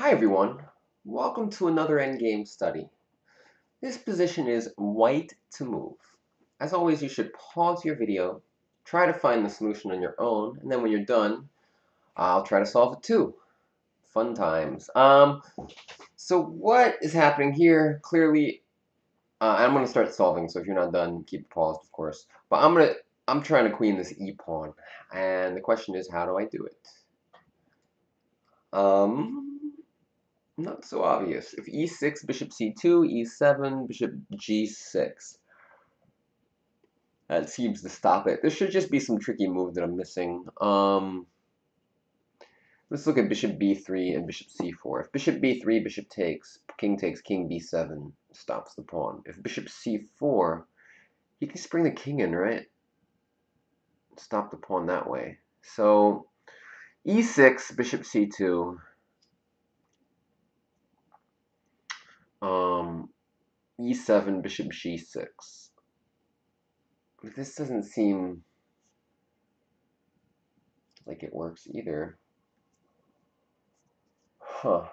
Hi everyone, welcome to another endgame study. This position is white to move. As always, you should pause your video, try to find the solution on your own, and then when you're done, I'll try to solve it too. Fun times. Um, so what is happening here? Clearly, uh, I'm going to start solving, so if you're not done, keep paused, of course. But I'm going to, I'm trying to queen this e-pawn, and the question is, how do I do it? Um, not so obvious. If e6, bishop c2, e7, bishop g6. That seems to stop it. There should just be some tricky move that I'm missing. Um, let's look at bishop b3 and bishop c4. If bishop b3, bishop takes, king takes, king b7, stops the pawn. If bishop c4, he can just bring the king in, right? Stop the pawn that way. So e6, bishop c2, Um, e7, bishop g6. But this doesn't seem like it works either. Huh.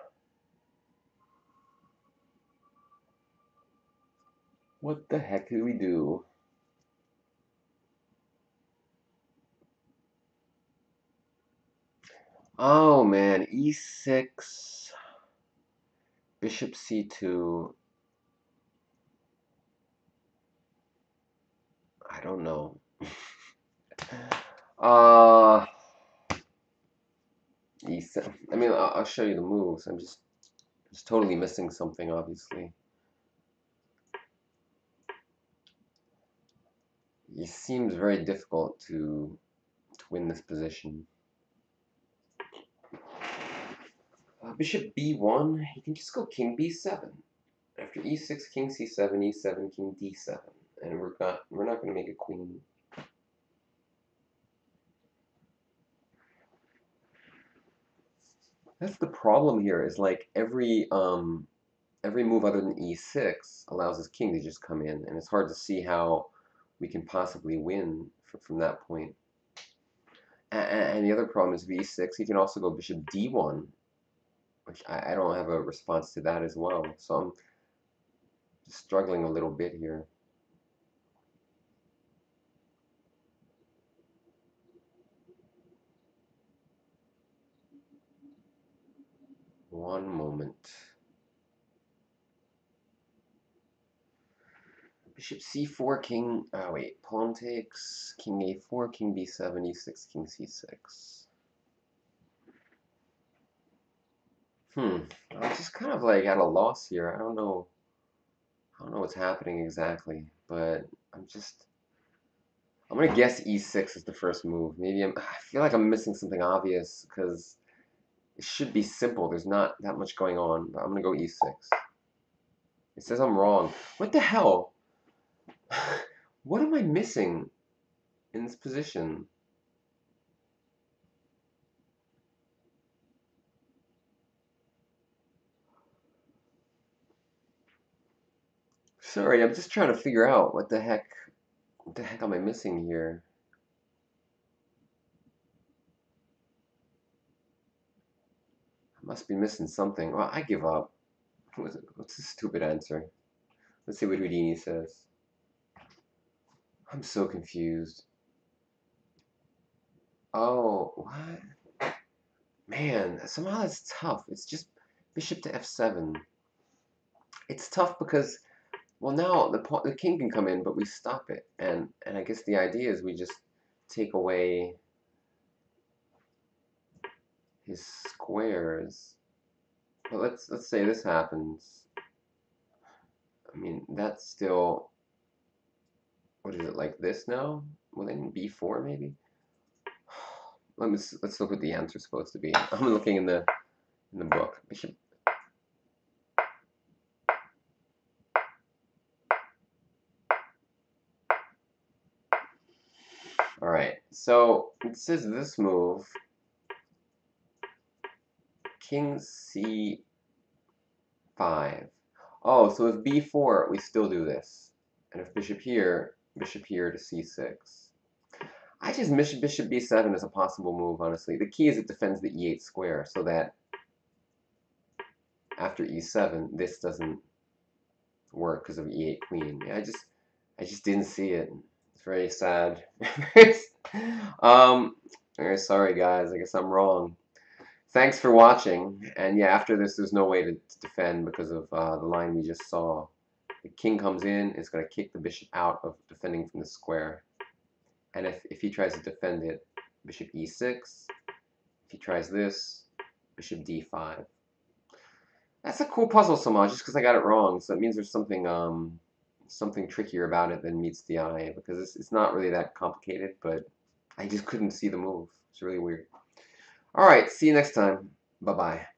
What the heck do we do? Oh man, e6 bishop c2 I don't know. Uh e7 I mean I'll show you the moves. I'm just just totally missing something obviously. It seems very difficult to to win this position Uh, bishop b1, you can just go king b7. After e6, king c7, e7, king d7. And we're not, we're not going to make a queen. That's the problem here, is like every um, every move other than e6 allows his king to just come in, and it's hard to see how we can possibly win from that point. And, and the other problem is b6, he can also go bishop d1, which I, I don't have a response to that as well. So I'm struggling a little bit here. One moment. Bishop c4, king, oh wait, pawn takes, king a4, king b7, e6, king c6. Hmm. I'm just kind of like at a loss here. I don't know. I don't know what's happening exactly, but I'm just. I'm gonna guess e6 is the first move. Maybe I'm. I feel like I'm missing something obvious because it should be simple. There's not that much going on, but I'm gonna go e6. It says I'm wrong. What the hell? what am I missing in this position? Sorry, I'm just trying to figure out what the heck, what the heck am I missing here? I must be missing something. Well, I give up. What's, a stupid answer? Let's see what Houdini says. I'm so confused. Oh, what? Man, somehow that's tough. It's just bishop to f7. It's tough because well, now the the king can come in, but we stop it, and and I guess the idea is we just take away his squares. But let's let's say this happens. I mean, that's still what is it like this now? Well, then b4 maybe. Let me let's look what the answer is supposed to be. I'm looking in the in the book. Bishop All right, so it says this move, king c5. Oh, so if b4, we still do this. And if bishop here, bishop here to c6. I just miss bishop b7 as a possible move, honestly. The key is it defends the e8 square, so that after e7, this doesn't work because of e8 queen. I just I just didn't see it. It's very sad. um, sorry guys. I guess I'm wrong. Thanks for watching. And yeah, after this, there's no way to, to defend because of uh, the line we just saw. The king comes in, it's going to kick the bishop out of defending from the square. And if, if he tries to defend it, bishop e6. If he tries this, bishop d5. That's a cool puzzle Samaj, just because I got it wrong. So it means there's something um, something trickier about it than meets the eye, because it's, it's not really that complicated, but I just couldn't see the move. It's really weird. All right, see you next time. Bye-bye.